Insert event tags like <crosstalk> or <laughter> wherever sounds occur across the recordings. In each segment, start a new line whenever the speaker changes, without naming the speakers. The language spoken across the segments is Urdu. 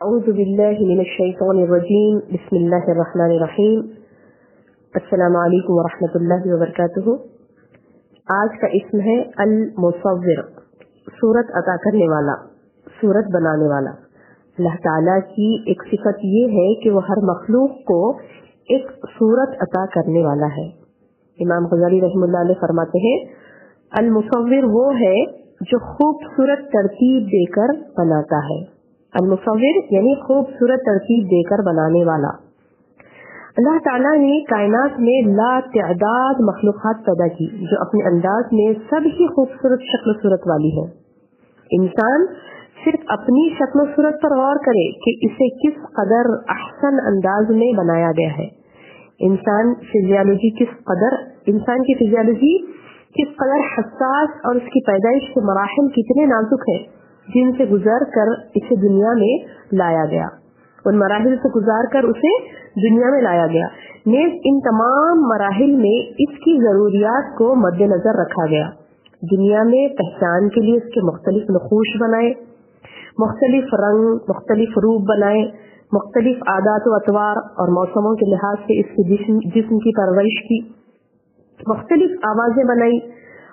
أعوذ بالله من الشيطان الرجيم. بسم الله الرحمن الرحيم. السلام عليكم ورحمة الله وبركاته. آج کا اسم ہے المصور صورت عطا کرنے والا صورت بنانے والا۔ اللہ تعالیٰ کی ایک صفت یہ ہے کہ وہ ہر مخلوق کو ایک صورت عطا کرنے والا ہے۔ امام غزالی رحم اللہ علیہ فرماتے ہیں، المصور وہ ہے جو خوبصورت ترتیب دے کر بناتا ہے۔ المصور یعنی خوبصورت ترتیب دے کر بنانے والا۔ اللہ تعالیٰ نے کائنات میں لا تعداد مخلوقات پیدا کی، جو اپنے انداز میں سب ہی خوبصورت شکل و صورت والی ہے انسان صرف اپنی شکل و صورت پر غور کرے کہ اسے کس قدر احسن انداز میں بنایا گیا ہے۔ انسان فزیالوجی کس قدر، انسان کی فزیالوجی کس قدر حساس اور اس کی پیدائش کے مراحل کتنے نازک ہے جن سے گزر کر اسے دنیا میں لایا گیا۔ ان مراحل سے گزار کر اسے دنیا میں لایا گیا۔ نیز ان تمام مراحل میں اس کی ضروریات کو مد نظر رکھا گیا۔ دنیا میں پہچان کے لیے اس کے مختلف نقوش بنائے، مختلف رنگ، مختلف روپ بنائے، مختلف عادات و اطوار اور موسموں کے لحاظ سے اس کے جسم جسم کی پرورش کی، مختلف آوازیں بنائی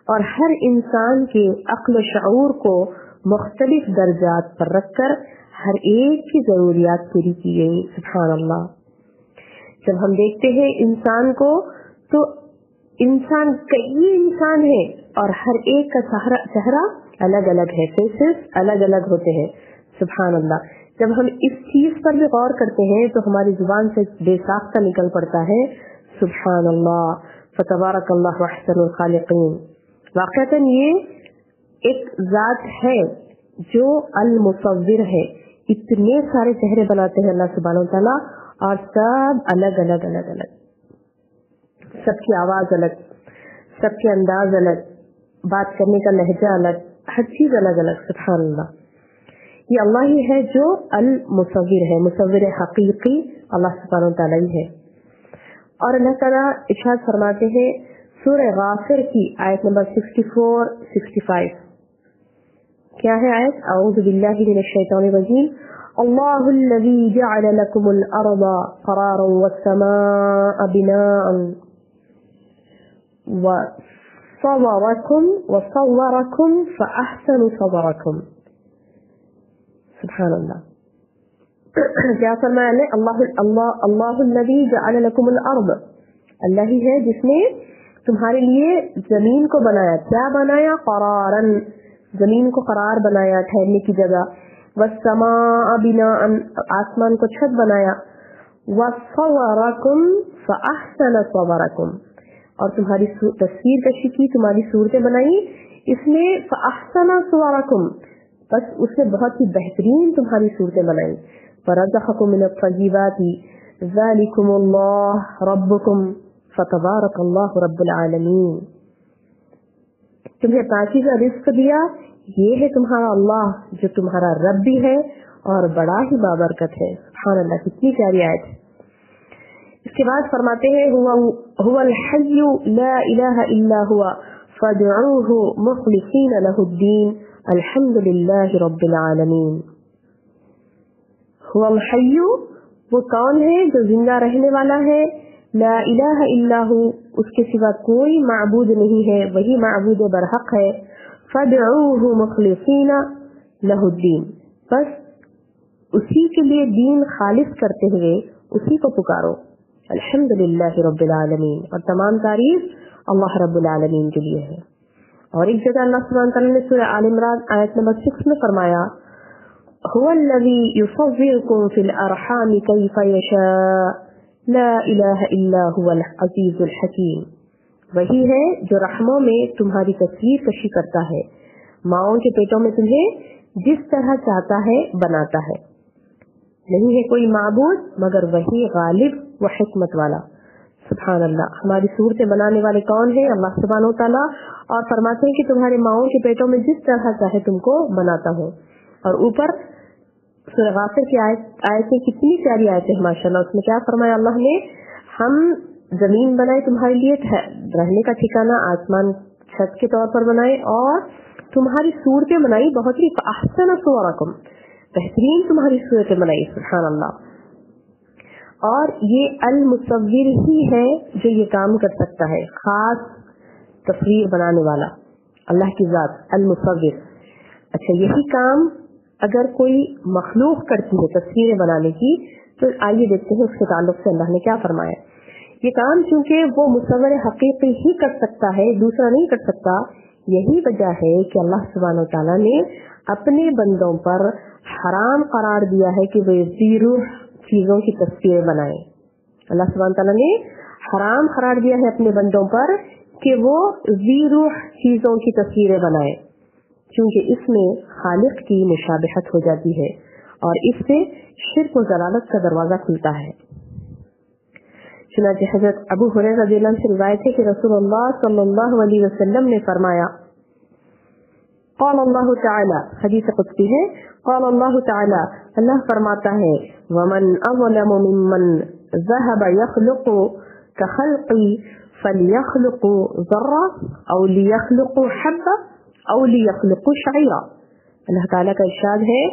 اور ہر انسان کے عقل و شعور کو مختلف درجات پر رکھ کر ہر ایک کی ضروریات پوری کی گئی، سبحان اللہ۔ جب ہم دیکھتے ہیں انسان کو، تو انسان کئی انسان ہے اور ہر ایک کا چہرہ الگ الگ ہے فیسز الگ الگ ہوتے ہیں، سبحان اللہ۔ جب ہم اس چیز پر بھی غور کرتے ہیں، تو ہماری زبان سے بے ساختہ نکل پڑتا ہے، سبحان اللہ۔ فتبارک اللہ الخالقین۔ واقعات یہ ایک ذات ہے جو المصور ہے۔ اتنے سارے چہرے بناتے ہیں اللہ سبحانہ و تعالیٰ اور سب الگ الگ الگ الگ۔ سب کی آواز الگ، سب کے انداز الگ، بات کرنے کا لہجہ الگ، ہر چیز الگ الگ۔ سبحان اللہ۔ یہ اللہ ہی ہے جو المصور ہے، مصور حقیقی اللہ سبحانہ و تعالیٰ ہی ہے۔ اور اللہ تعالیٰ ارشاد فرماتے ہیں، سورہ غافر کی آیت نمبر 64 65 كاهعة آية؟ أعوذ بالله من الشيطان الرجيم. الله الذي جعل لكم الأرض قرارا والسماء بناء وصوركم وصوركم فأحسن صوركم. سبحان الله جاء <clears throat> فرمانه الله الله الله الذي جعل لكم الأرض. الله هي جسمي. تمہارے لیے زمین کو بنایا کیا بنایا قرارا. زمین کو قرار بنایا، ٹھہرنے کی جگہ۔ وسما بنا آسمان کو چھت بنایا۔ وصورکم فاحسن صورکم اور تمہاری تصویر کشی کی، تمہاری صورتیں بنائی۔ اس میں فاحسن صورکم بس اس نے بہت ہی بہترین تمہاری صورتیں بنائی۔ فرزقکم من الطیبات ذالکم اللہ ربکم فتبارک اللہ رب العالمین تمہیں پاکی کا رزق دیا، یہ ہے تمہارا اللہ جو تمہارا رب بھی ہے اور بڑا ہی بابرکت ہے۔ سبحان اللہ کتنی پیاری آیت۔ اس کے بعد فرماتے ہیں، هو الحي لا اله الا هو، فادعوه مخلصين له الدين الحمد لله رب العالمين هو الحي وہ کون ہے جو زندہ رہنے والا ہے؟ لا الہ الا ہو اس کے سوا کوئی معبود نہیں ہے، وہی معبود برحق ہے۔ فدعوه مخلصین له الدین بس اسی کے لیے دین خالص کرتے ہوئے اسی کو پکارو۔ الحمد رب العالمین۔ اور تمام تعریف اللہ رب العالمین کے لیے ہے۔ اور ایک جگہ اللہ سبحانہ تعالیٰ نے سورہ آل عمران آیت نمبر 6 میں فرمایا، هو الذي يصوركم في الارحام كيف يشاء لا الہ الا هو العزیز الحکیم وہی ہے جو رحموں میں تمہاری تصویر کشی کرتا ہے۔ ماؤں کے پیٹوں میں تمہیں جس طرح چاہتا ہے بناتا ہے۔ نہیں ہے کوئی معبود، مگر وہی غالب و حکمت والا۔ سبحان اللہ ہماری صورتیں بنانے والے کون ہیں؟ اللہ سبحانہ و تعالیٰ۔ اور فرماتے ہیں کہ تمہارے ماؤں کے پیٹوں میں جس طرح چاہے تم کو بناتا ہوں۔ اور اوپر سورہ غافر کی آیت آیتیں کتنی پیاری آیتیں ماشاء اللہ اس میں کیا فرمایا؟ اللہ نے، ہم زمین بنائے تمہارے لیے رہنے کا ٹھکانا آسمان چھت کے طور پر بنائے، اور تمہاری صورتیں بنائی، بہت ہی احسن صورکم۔ بہترین تمہاری صورتیں بنائی سبحان اللہ اور یہ المصور ہی ہے جو یہ کام کر سکتا ہے، خاص تصویر بنانے والا، اللہ کی ذات، المصور۔ اچھا یہی کام اگر کوئی مخلوق کرتی ہے تصویریں بنانے کی، تو آئیے دیکھتے ہیں اس کے تعلق سے اللہ نے کیا فرمایا۔ یہ کام چونکہ وہ مصور حقیقی ہی کر سکتا ہے، دوسرا نہیں کر سکتا۔ یہی وجہ ہے کہ اللہ سبحانہ و تعالیٰ نے اپنے بندوں پر حرام قرار دیا ہے کہ وہ زیرو چیزوں کی تصویریں بنائیں۔ اللہ سبحانہ تعالیٰ نے حرام قرار دیا ہے اپنے بندوں پر کہ وہ زیرو چیزوں کی تصویریں بنائیں۔ کیونکہ اس میں خالق کی مشابہت ہو جاتی ہے اور اس سے شرک و ضلالت کا دروازہ کھلتا ہے۔ چنانچہ حضرت ابو حریر رضی اللہ سے روایت ہے کہ رسول اللہ صلی اللہ علیہ وسلم نے فرمایا، قال اللہ تعالی، حدیث قدسی ہے، قال اللہ تعالی، اللہ فرماتا ہے، ومن اظلم ممن ذهب يخلق كخلقي فليخلق ذرة او ليخلق حبة او ليخلق شعيرا اللہ تعالیٰ کا ارشاد ہے،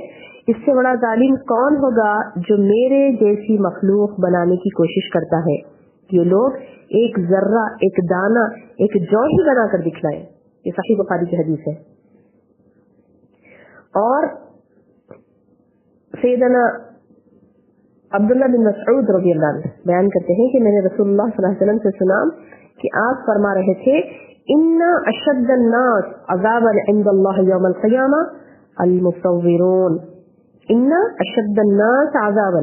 اس سے بڑا ظالم کون ہوگا جو میرے جیسی مخلوق بنانے کی کوشش کرتا ہے؟ یہ لوگ ایک ذرہ، ایک دانہ، ایک جو ہی بنا کر دکھلائے یہ صحیح بخاری کی حدیث ہے۔ اور سیدنا عبداللہ بن مسعود رضی اللہ عنہ بیان کرتے ہیں کہ میں نے رسول اللہ صلی اللہ علیہ وسلم سے سنا کہ آپ فرما رہے تھے إن أشد الناس عذابا عند الله يوم القيامة المصورون إن أشد الناس عذابا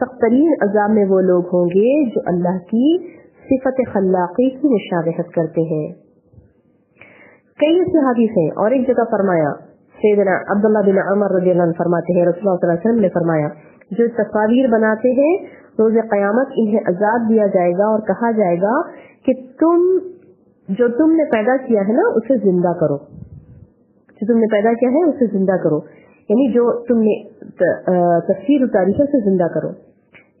سخت ترین عذاب میں وہ لوگ ہوں گے جو اللہ کی صفت خلاقی کی مشابہت کرتے ہیں۔ کئی ایسی حدیث ہیں اور ایک جگہ فرمایا، سیدنا عبداللہ بن عمر رضی اللہ عنہ فرماتے ہیں، رسول اللہ صلی اللہ علیہ وسلم نے فرمایا، جو تصاویر بناتے ہیں، روز قیامت انہیں عذاب دیا جائے گا اور کہا جائے گا کہ تم جو تم نے پیدا کیا ہے نا، اسے زندہ کرو۔ جو تم نے پیدا کیا ہے، اسے زندہ کرو۔ یعنی جو تم نے تصویر اتاری ہے اسے زندہ کرو۔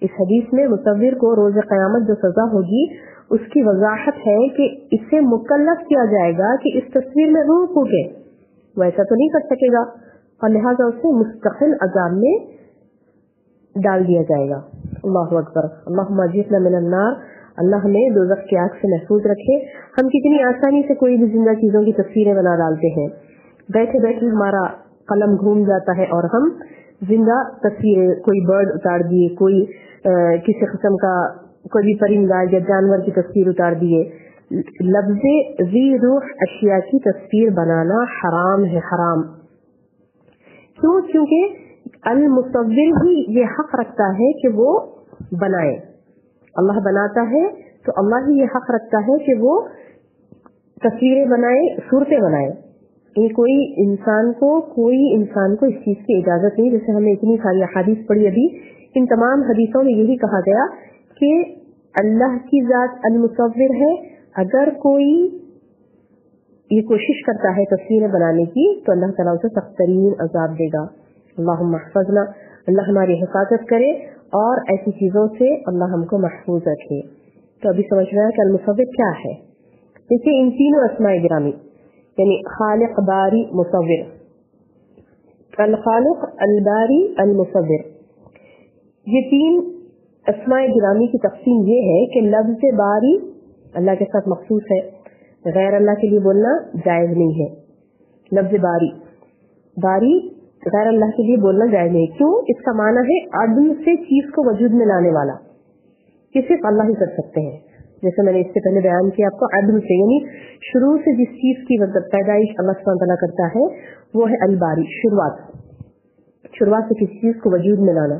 اس حدیث میں مصور کو روز قیامت جو سزا ہوگی، اس کی وضاحت ہے کہ اسے مکلف کیا جائے گا کہ اس تصویر میں روح پھوٹے وہ ایسا تو نہیں کر سکے گا۔ اور لہٰذا اسے مستقل عذاب میں ڈال دیا جائے گا۔ اللہ اکبر۔ اللہ مجید من النار۔ اللہ ہمیں دوزخ کی آگ سے محفوظ رکھے۔ ہم کتنی آسانی سے کوئی بھی زندہ چیزوں کی تصویریں بنا ڈالتے ہیں۔ بیٹھے بیٹھے ہمارا قلم گھوم جاتا ہے اور ہم زندہ تصویریں کوئی برڈ اتار دیے، کوئی کسی قسم کا کوئی بھی پرندہ یا جانور کی تصویر اتار دیے۔ لفظ زی روح اشیاء کی تصویر بنانا حرام ہے، حرام۔ کیوں؟ کیونکہ المصور ہی یہ حق رکھتا ہے کہ وہ بنائے۔ اللہ بناتا ہے تو اللہ ہی یہ حق رکھتا ہے کہ وہ تصویریں بنائے، صورتیں بنائے۔ یہ کوئی انسان کو، کوئی انسان کو اس چیز کی اجازت نہیں، جیسے ہمیں اتنی ساری حادث پڑھی ابھی۔ ان تمام حدیثوں میں یہی کہا گیا کہ اللہ کی ذات المصور ہے۔ اگر کوئی یہ کوشش کرتا ہے تصویریں بنانے کی، تو اللہ تعالیٰ اسے سخت ترین عذاب دے گا۔ اللہ محفظنا اللہ ہماری حفاظت کرے اور ایسی چیزوں سے اللہ ہم کو محفوظ رکھے۔ تو ابھی سمجھ رہا ہے کہ المصور کیا ہے۔ دیکھیے ان تینوں اسماء گرامی۔ یعنی خالق باری مصور. الخالق الباری المصور. یہ تین اسماء گرامی کی تقسیم یہ ہے کہ لفظ باری اللہ کے ساتھ مخصوص ہے، غیر اللہ کے لیے بولنا جائز نہیں ہے۔ لفظ باری. باری غیر اللہ کے لیے بولنا جائز نہیں کیوں؟ اس کا معنی ہے عدم سے چیز کو وجود میں لانے والا۔ یہ صرف اللہ ہی کر سکتے ہیں۔ جیسے میں نے اس سے پہلے بیان کیا، آپ کو عدم سے یعنی شروع سے جس چیز کی مطلب پیدائش اللہ سبحانہ تعالیٰ کرتا ہے، وہ ہے الباری، شروعات۔ شروعات سے کسی چیز کو وجود میں لانا؟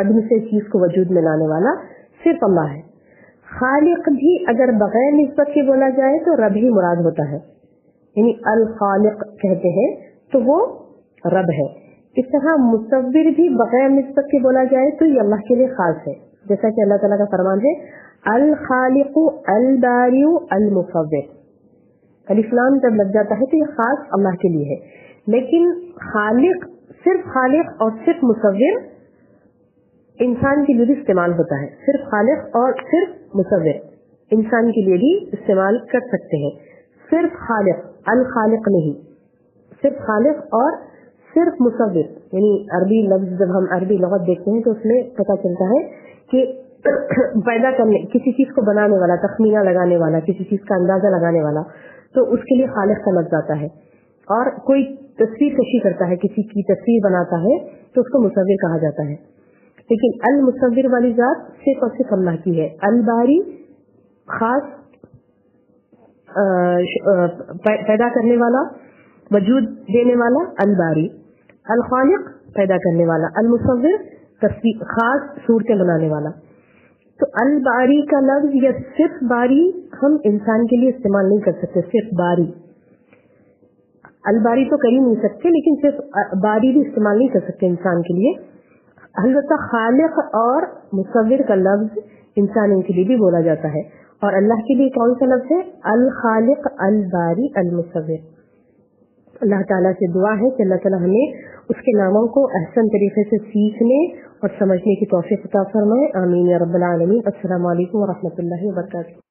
عدم سے چیز کو وجود میں لانے والا صرف اللہ ہے۔ خالق بھی اگر بغیر نسبت کے بولا جائے تو رب ہی مراد ہوتا ہے۔ یعنی الخالق کہتے ہیں تو وہ رب ہے۔ اس طرح مصور بھی بغیر نسبت کے بولا جائے تو یہ اللہ کے لیے خاص ہے۔ جیسا کہ اللہ تعالیٰ کا فرمان ہے الخالق الباری المصور الفلام جب لگ جاتا ہے تو یہ خاص اللہ کے لیے ہے۔ لیکن خالق، صرف خالق اور صرف مصور انسان کے لیے بھی استعمال ہوتا ہے۔ صرف خالق اور صرف مصور انسان کے لیے بھی استعمال کر سکتے ہیں۔ صرف خالق، الخالق نہیں۔ صرف خالق اور صرف مصور یعنی عربی لفظ جب ہم عربی لغت دیکھتے ہیں تو اس میں پتہ چلتا ہے کہ پیدا کرنے، کسی چیز کو بنانے والا، تخمینہ لگانے والا، کسی چیز کا اندازہ لگانے والا، تو اس کے لیے خالق کا لفظ آتا ہے۔ اور کوئی تصویر کشی کرتا ہے، کسی کی تصویر بناتا ہے، تو اس کو مصور کہا جاتا ہے۔ لیکن المصور والی ذات صرف اور صرف اللہ کی ہے۔ الباری خاص پیدا کرنے والا، وجود دینے والا، الباری۔ الخالق پیدا کرنے والا۔ المصور تصویر، خاص صورتیں بنانے والا۔ تو الباری کا لفظ یا صرف باری ہم انسان کے لیے استعمال نہیں کر سکتے، صرف باری۔ الباری تو کر ہی نہیں سکتے، لیکن صرف باری بھی استعمال نہیں کر سکتے انسان کے لیے۔ البتہ خالق اور مصور کا لفظ انسان کے لیے بھی بولا جاتا ہے۔ اور اللہ کے لیے کون سا لفظ ہے؟ الخالق، الباری، المصور۔ اللہ تعالیٰ سے دعا ہے کہ اللہ تعالیٰ ہمیں اس کے ناموں کو احسن طریقے سے سیکھنے اور سمجھنے کی توفیق عطا فرمائے. آمین یا رب العالمین. السلام علیکم ورحمۃ اللہ وبرکاتہ.